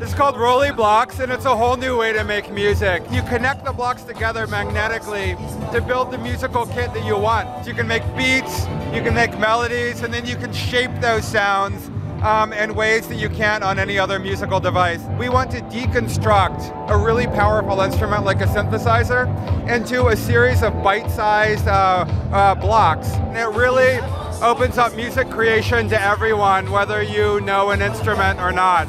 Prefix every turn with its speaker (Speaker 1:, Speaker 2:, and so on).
Speaker 1: It's called ROLI Blocks, and it's a whole new way to make music. You connect the blocks together magnetically to build the musical kit that you want. You can make beats, you can make melodies, and then you can shape those sounds um, in ways that you can't on any other musical device. We want to deconstruct a really powerful instrument like a synthesizer into a series of bite-sized uh, uh, blocks. And it really opens up music creation to everyone, whether you know an instrument or not.